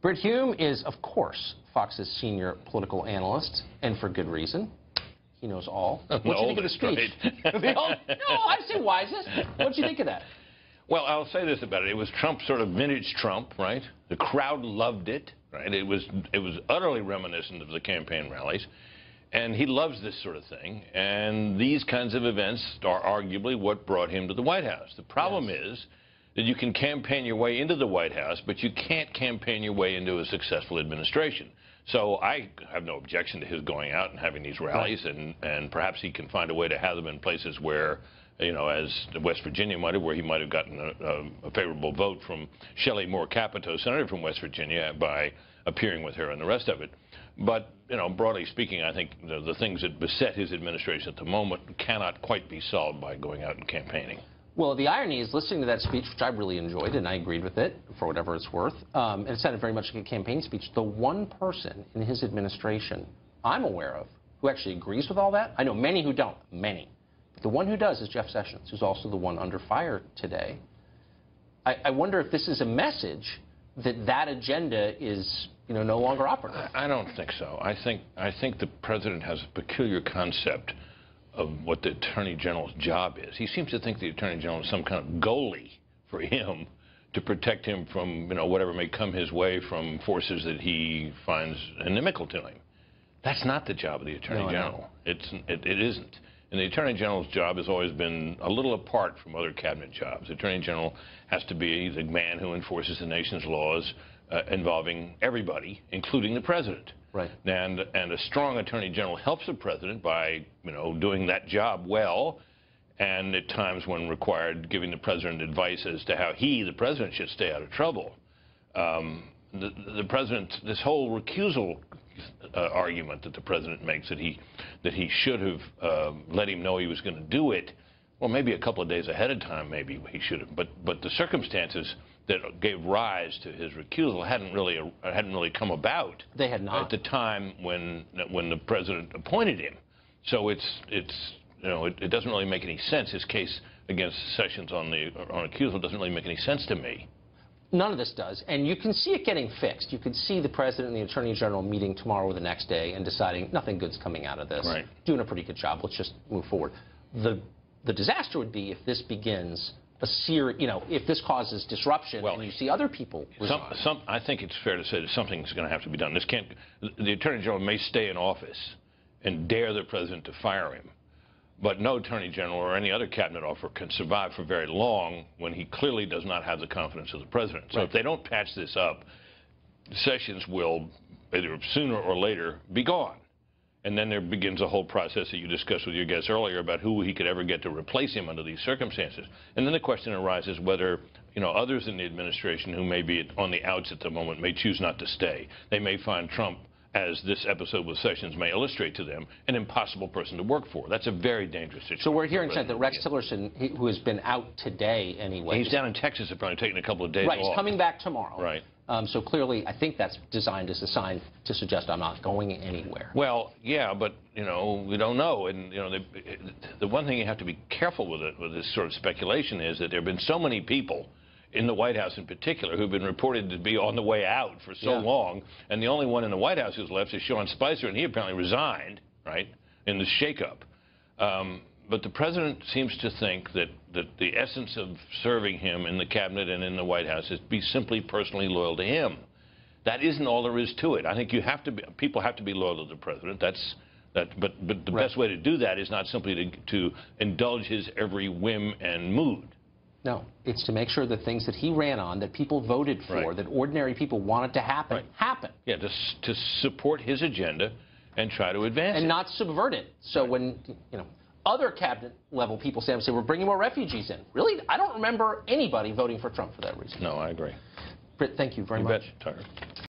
Brit Hume is, of course, Fox's senior political analyst, and for good reason. He knows all. What do you think of the speech? The old- no, I say wisest. What do you think of that? Well, I'll say this about it. It was Trump, sort of vintage Trump, right? The crowd loved it, right? It was it was utterly reminiscent of the campaign rallies. And he loves this sort of thing. And these kinds of events are arguably what brought him to the White House. The problem is that you can campaign your way into the White House, but you can't campaign your way into a successful administration. So I have no objection to his going out and having these rallies, and, and perhaps he can find a way to have them in places where, you know, as West Virginia might have, where he might have gotten a, a, a favorable vote from Shelley Moore Capito, senator from West Virginia, by appearing with her and the rest of it. But, you know, broadly speaking, I think the, the things that beset his administration at the moment cannot quite be solved by going out and campaigning. Well, the irony is listening to that speech, which I really enjoyed, and I agreed with it for whatever it's worth, um, and it sounded very much like a campaign speech. The one person in his administration I'm aware of who actually agrees with all that, I know many who don't, many. But the one who does is Jeff Sessions, who's also the one under fire today. I, I wonder if this is a message that that agenda is, you know, no longer operative. I don't think so. I think I think the president has a peculiar concept of what the attorney general's job is. He seems to think the attorney general is some kind of goalie for him to protect him from you know whatever may come his way from forces that he finds inimical to him. That's not the job of the attorney No, general. It's it, it isn't. And the attorney general's job has always been a little apart from other cabinet jobs. The attorney general has to be the man who enforces the nation's laws uh, involving everybody, including the president. Right. And and a strong attorney general helps the president by you know doing that job well, and at times when required, giving the president advice as to how he, the president, should stay out of trouble. Um, the, the president, this whole recusal uh, argument that the president makes that he that he should have uh, let him know he was going to do it. Well, maybe a couple of days ahead of time, maybe he should have. But but the circumstances that gave rise to his recusal hadn't really uh, hadn't really come about They had not. at the time when when the president appointed him. So it's it's you know it, it doesn't really make any sense. His case against Sessions on the on recusal doesn't really make any sense to me. None of this does. And you can see it getting fixed. You can see the president and the attorney general meeting tomorrow or the next day and deciding nothing good's coming out of this. Right. Doing a pretty good job. Let's just move forward. The, the disaster would be if this begins a series, you know, if this causes disruption Well, and you see other people Some, some, I think it's fair to say that something's going to have to be done. This can't. The attorney general may stay in office and dare the president to fire him, but no attorney general or any other cabinet officer can survive for very long when he clearly does not have the confidence of the president. So Right. if they don't patch this up, Sessions will either sooner or later be gone. And then there begins a whole process that you discussed with your guests earlier about who he could ever get to replace him under these circumstances. And then the question arises whether, you know, others in the administration who may be on the outs at the moment may choose not to stay. They may find Trump, as this episode with Sessions may illustrate to them, an impossible person to work for. That's a very dangerous situation. So we're hearing that Rex Tillerson, he- who has been out today anyway. He's down in Texas apparently taking a couple of days Right, he's coming back tomorrow. Right. Um, so clearly, I think that's designed as a sign to suggest I'm not going anywhere. Well, yeah, but you know we don't know, and you know the, the one thing you have to be careful with it with this sort of speculation is that there have been so many people in the White House in particular who've been reported to be on the way out for so Yeah. long, and the only one in the White House who's left is Sean Spicer, and he apparently resigned, right, in the shakeup. Um, but the president seems to think that, that the essence of serving him in the cabinet and in the White House is to be simply personally loyal to him. That isn't all there is to it. I think you have to be, people have to be loyal to the president. That's that, but but the Right. best way to do that is not simply to, to indulge his every whim and mood. No, it's to make sure the things that he ran on, that people voted for, Right. that ordinary people wanted to happen, Right. happen. Yeah, to to support his agenda and try to advance it. and it. not subvert it. So when you know other cabinet level people stand up and say we're bringing more refugees in, really, I don't remember anybody voting for Trump for that reason. No, I agree. Brit, thank you very You much. bet.